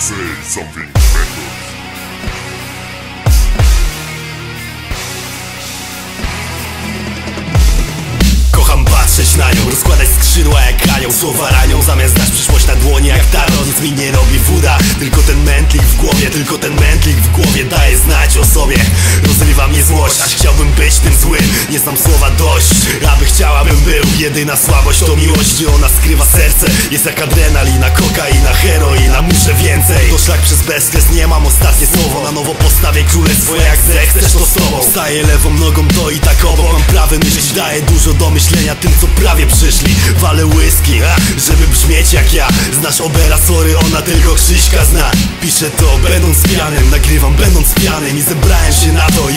Say something better. Patrzeć na nią, rozkładać skrzydła jak anioł. Słowa ranią, zamiast dać przyszłość na dłoni jak tarot Nic mi nie robi woda, tylko ten mętlik w głowie Tylko ten mętlik w głowie daje znać o sobie. Rozrywa mnie złość, Nie znam słowa dość, aby chciałabym był. Jedyna słabość to miłość, gdzie ona skrywa serce. Jest jak adrenalina, kokaina, heroina Muszę więcej, to szlak przez bezkres Nie mam ostatnie słowo, na nowo postawię królestwo Jak zechcesz to z tobą. Staję lewą nogą to i tak obok. Mam prawy myśleć, daję dużo do myślenia Tym co prawie przyszli, walę whisky Żeby brzmieć jak ja. Znasz Obera, sorry, ona tylko Krzyśka zna. Piszę to będąc pianem, nagrywam będąc pianem I zebrałem się na to,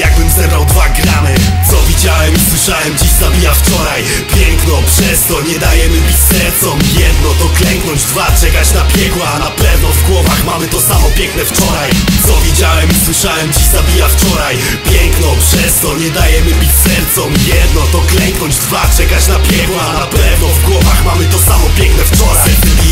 słyszałem, dziś zabija wczoraj. Piękno, przez to nie dajemy bić sercom. Jedno to klęknąć, dwa czekać na piekła. A na pewno w głowach mamy to samo piękne wczoraj. Co widziałem i słyszałem, dziś zabija wczoraj. Piękno, przez to nie dajemy bić sercom. Jedno to klęknąć, dwa czekać na piekła. A na pewno w głowach mamy to samo piękne wczoraj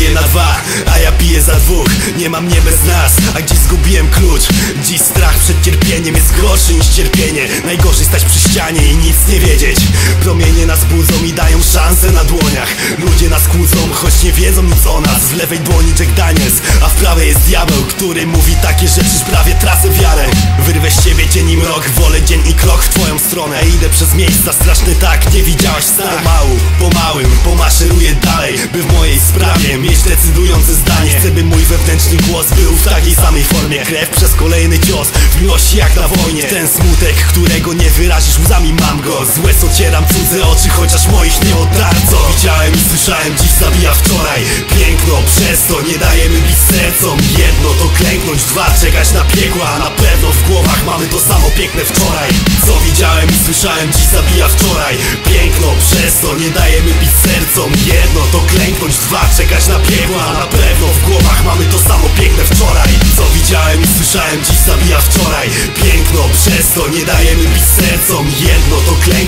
Nie ma mnie bez nas, a gdzieś zgubiłem klucz? Dziś strach przed cierpieniem jest gorszy niż cierpienie. Najgorzej stać przy ścianie i nic nie wiedzieć. Promienie nas budzą i dają szansę na dłoniach. Ludzie nas kłócą, choć nie wiedzą nic o nas. Z lewej dłoni Jack Daniels, a w prawej jest diabeł Który mówi takie rzeczy, że prawie tracę wiarę. Wyrwę z ciebie dzień i mrok, wolę dzień i krok w twoją stronę. Idę przez miejsca straszne tak, nie widziałaś strach Pomału, pomałym, pomaszeruję dalej By w mojej sprawie mieć decydujące zdanie. Chcę by mój wewnętrzny głos był w takiej samej formie. Krew przez kolejny cios, w miłości jak na wojnie. Ten smutek, którego nie wyrazisz łzami mam go. Z łez ocieram cudze oczy, chociaż moich nie otarco Widziałem i słyszałem, dziś zabija wczoraj. Piękno, przez to nie dajemy bić sercom. Jedno to klęknąć, dwa czekać na piekła. A na pewno w głowach mamy to samo piękne wczoraj. Co widziałem i słyszałem, dziś zabija wczoraj. Piękno, przez to nie dajemy bić sercom. Jedno to klęknąć, dwa czekać na piekła. A na pewno w głowach mamy to samo piękne wczoraj. Co widziałem i słyszałem, dziś zabija wczoraj. Piękno, przez to nie dajemy bić sercom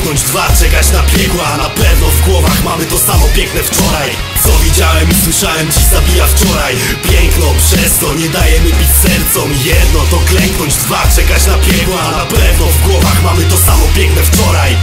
to klęknąć, dwa czekać na piekła. Na pewno w głowach mamy to samo piękne wczoraj. Co widziałem i słyszałem, dziś zabija wczoraj. Piękno, przez to nie dajemy bić sercom. Jedno to klęknąć, dwa czekać na piekła. Na pewno w głowach mamy to samo piękne wczoraj